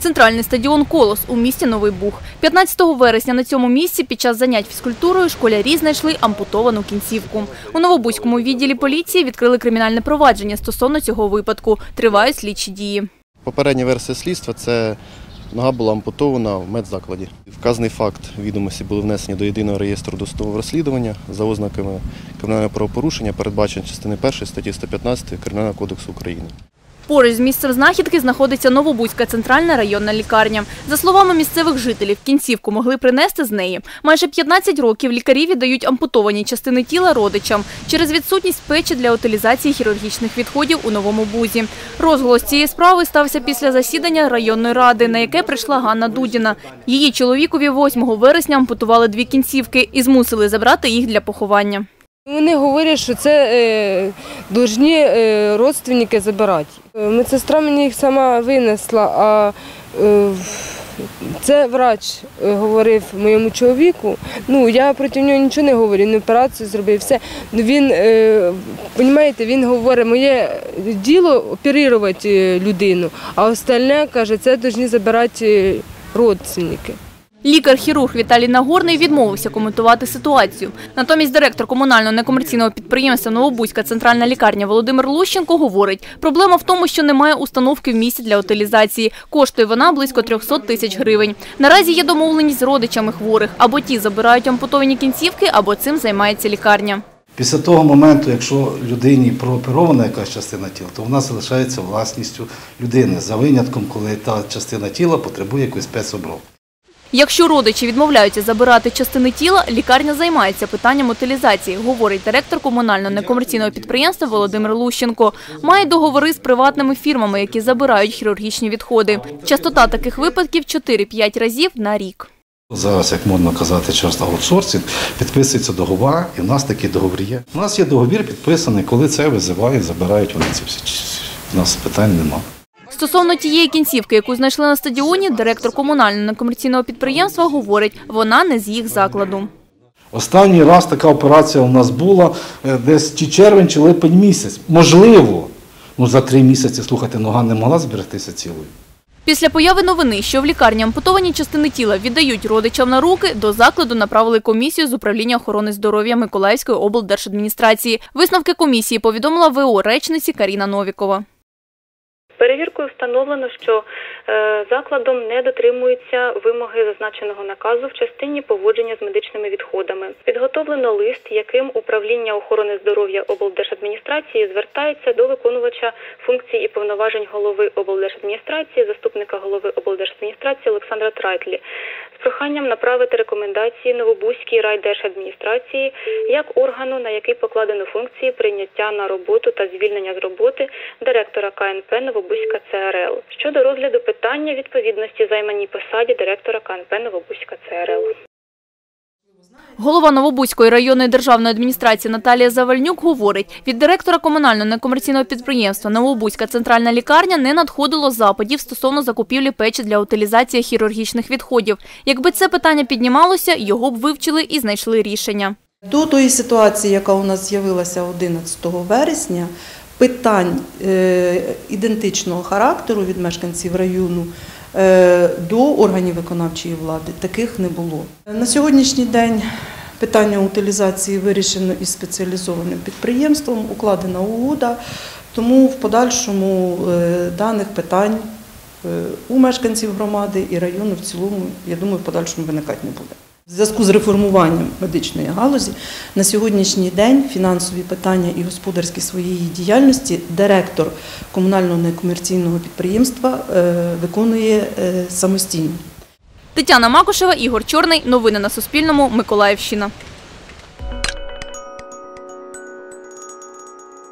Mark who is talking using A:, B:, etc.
A: Центральний стадіон Колос у місті Новий Буг. 15 вересня на цьому місці під час занять фізкультурою школярі знайшли ампутовану кінцівку. У Новобузькому відділі поліції відкрили кримінальне провадження стосовно цього випадку. Тривають слідчі дії.
B: Попередня версія слідства це нога була ампутована в медзакладі. Вказаний факт відомості були внесені до єдиного реєстру досудового розслідування за ознаками кримінального правопорушення, передбачено частини 1 статті 115 Кримінального кодексу України.
A: Поруч з місцем знахідки знаходиться Новобузька центральна районна лікарня. За словами місцевих жителів, кінцівку могли принести з неї. Майже 15 років лікарі віддають ампутовані частини тіла родичам через відсутність печі для утилізації хірургічних відходів у Новому Бузі. Розголос цієї справи стався після засідання районної ради, на яке прийшла Ганна Дудіна. Її чоловікові 8 вересня ампутували дві кінцівки і змусили забрати їх для поховання.
C: Вони говорять, що це е, повинні е, родственники забирати. Е, Медсестра мені їх сама винесла, а е, це врач е, говорив моєму чоловіку. Ну, я проти нього нічого не говорю, він операцію зробив, все. Ну, він, е, понімаєте, він говорить, моє діло оперувати е, людину, а остальне, каже, це повинні забирати родственники.
A: Лікар-хірург Віталій Нагорний відмовився коментувати ситуацію. Натомість директор комунального некомерційного підприємства Новобузька центральна лікарня Володимир Лущенко говорить, проблема в тому, що немає установки в місті для утилізації. Коштує вона близько 300 тисяч гривень. Наразі є домовленість з родичами хворих. Або ті забирають ампутовані кінцівки, або цим займається лікарня.
D: Після того моменту, якщо людині прооперована якась частина тіла, то вона залишається власністю людини за винятком, коли та частина тіла потребує якоїсь спецобробки.
A: Якщо родичі відмовляються забирати частини тіла, лікарня займається питанням утилізації, говорить директор комунального некомерційного підприємства Володимир Лущенко. Має договори з приватними фірмами, які забирають хірургічні відходи. Частота таких випадків 4-5 разів на рік.
D: Зараз, як можна казати, через аутсорсинг, підписується договор, і в нас такий договір є. У нас є договір підписаний, коли це визивають, забирають вони ці всі. У нас питань немає.
A: Стосовно тієї кінцівки, яку знайшли на стадіоні, директор комунального некомерційного підприємства говорить, вона не з їх закладу.
D: Останній раз така операція у нас була е, десь чи червень, чи липень місяць. Можливо, ну за три місяці, слухайте, нога не могла зберегтися цілою.
A: Після появи новини, що в лікарні ампутовані частини тіла віддають родичам на руки, до закладу направили комісію з управління охорони здоров'я Миколаївської облдержадміністрації. Висновки комісії повідомила ВО речниці Каріна Новікова.
E: Перевіркою встановлено, що е, закладом не дотримуються вимоги зазначеного наказу в частині поводження з медичними відходами. Підготовлено лист, яким управління охорони здоров'я облдержадміністрації звертається до виконувача функцій і повноважень голови облдержадміністрації, заступника голови облдержадміністрації Олександра Трайтлі проханням направити рекомендації Новобузькій райдержадміністрації як органу, на який покладено функції прийняття на роботу та звільнення з роботи директора КНП Новобузька ЦРЛ щодо розгляду питання відповідності займаній посаді директора КНП Новобузька ЦРЛ.
A: Голова Новобузької районної державної адміністрації Наталія Завальнюк говорить, від директора комунального некомерційного підприємства Новобузька центральна лікарня не надходило запитів стосовно закупівлі печі для утилізації хірургічних відходів. Якби це питання піднімалося, його б вивчили і знайшли рішення.
F: До тої ситуації, яка у нас з'явилася 11 вересня, питань е, ідентичного характеру від мешканців району до органів виконавчої влади таких не було. На сьогоднішній день питання утилізації вирішено із спеціалізованим підприємством, укладена угода, тому в подальшому е, даних питань е, у мешканців громади і району в цілому, я думаю, в подальшому виникати не буде. В зв'язку з реформуванням медичної галузі на сьогоднішній день фінансові питання і господарські своєї діяльності директор комунального некомерційного підприємства е, виконує е, самостійно.
A: Тетяна Макушева, Ігор Чорний. Новини на Суспільному. Миколаївщина.